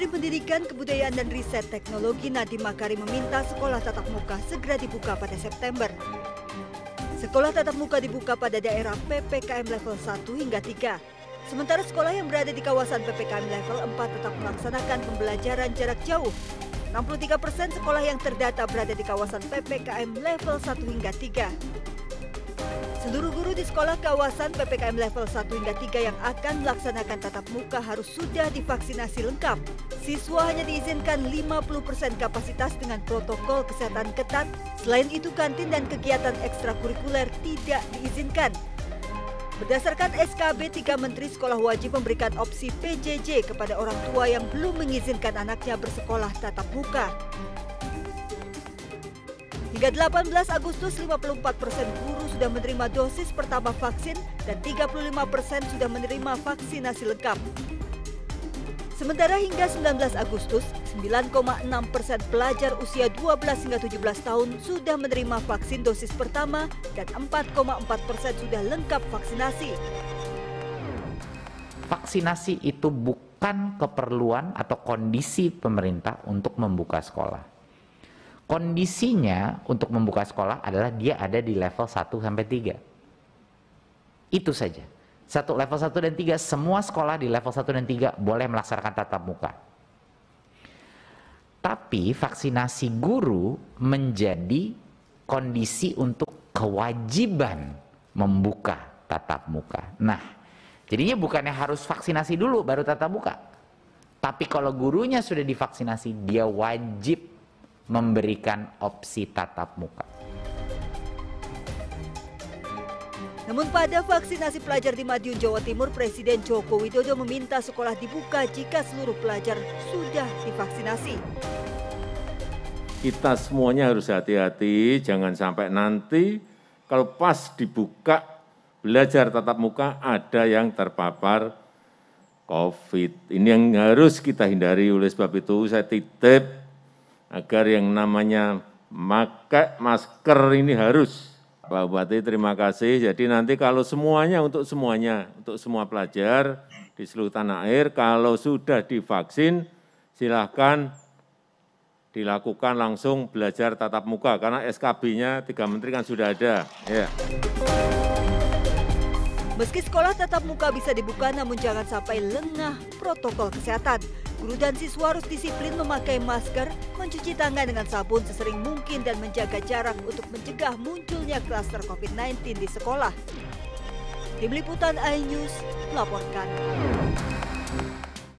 Menteri Pendidikan, Kebudayaan dan Riset Teknologi Nadiem Makarim meminta sekolah tatap muka segera dibuka pada September. Sekolah tatap muka dibuka pada daerah PPKM level 1 hingga 3. Sementara sekolah yang berada di kawasan PPKM level 4 tetap melaksanakan pembelajaran jarak jauh. 63 persen sekolah yang terdata berada di kawasan PPKM level 1 hingga 3. Seluruh guru di sekolah kawasan PPKM level 1 hingga 3 yang akan melaksanakan tatap muka harus sudah divaksinasi lengkap. Siswa hanya diizinkan 50% kapasitas dengan protokol kesehatan ketat. Selain itu kantin dan kegiatan ekstrakurikuler tidak diizinkan. Berdasarkan SKB, tiga menteri sekolah wajib memberikan opsi PJJ kepada orang tua yang belum mengizinkan anaknya bersekolah tatap muka. Hingga 18 Agustus, 54 persen guru sudah menerima dosis pertama vaksin dan 35 persen sudah menerima vaksinasi lengkap. Sementara hingga 19 Agustus, 9,6 persen pelajar usia 12 hingga 17 tahun sudah menerima vaksin dosis pertama dan 4,4 persen sudah lengkap vaksinasi. Vaksinasi itu bukan keperluan atau kondisi pemerintah untuk membuka sekolah kondisinya untuk membuka sekolah adalah dia ada di level 1 sampai 3. Itu saja. Satu level 1 dan 3 semua sekolah di level 1 dan 3 boleh melaksanakan tatap muka. Tapi vaksinasi guru menjadi kondisi untuk kewajiban membuka tatap muka. Nah, jadinya bukannya harus vaksinasi dulu baru tatap muka. Tapi kalau gurunya sudah divaksinasi, dia wajib memberikan opsi tatap muka. Namun pada vaksinasi pelajar di Madiun, Jawa Timur, Presiden Joko Widodo meminta sekolah dibuka jika seluruh pelajar sudah divaksinasi. Kita semuanya harus hati-hati, jangan sampai nanti kalau pas dibuka belajar tatap muka ada yang terpapar COVID. Ini yang harus kita hindari oleh sebab itu saya titip agar yang namanya pakai masker ini harus. Pak Bupati terima kasih. Jadi nanti kalau semuanya untuk semuanya, untuk semua pelajar di seluruh tanah air, kalau sudah divaksin, silahkan dilakukan langsung belajar tatap muka karena SKB-nya tiga menteri kan sudah ada. Ya. Meski sekolah tatap muka bisa dibuka namun jangan sampai lengah protokol kesehatan. Guru dan siswa harus disiplin memakai masker, mencuci tangan dengan sabun sesering mungkin dan menjaga jarak untuk mencegah munculnya klaster COVID-19 di sekolah. Tim Liputan iNews melaporkan.